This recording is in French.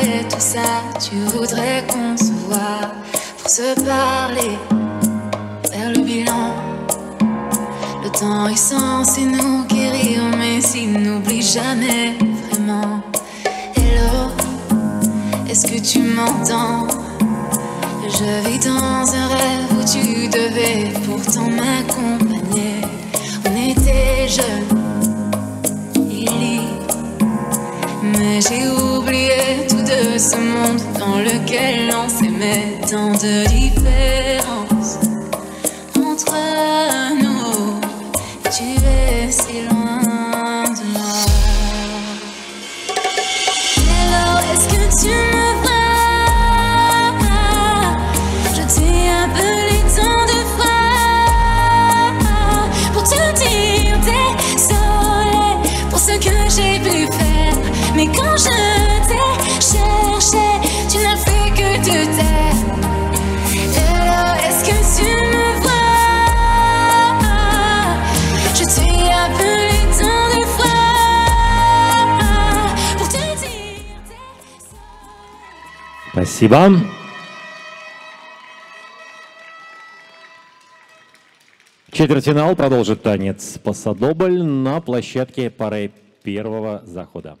Tout ça, tu voudrais qu'on se pour se parler, faire le bilan. Le temps est censé nous guérir, mais s'il n'oublie jamais vraiment. Hello, est-ce que tu m'entends? Je vis dans un rêve où tu devais pourtant m'accompagner. On était jeunes, il mais j'ai oublié ce monde dans lequel on s'aimait tant de différences entre nous. Tu es si loin de moi. Hello, est-ce que tu me vois? Je t'ai appelé tant de fois pour te dire désolé pour ce que j'ai pu faire. Mais quand je t'ai Спасибо. Четвертьфинал продолжит танец «Пасадобль» на площадке пары первого захода.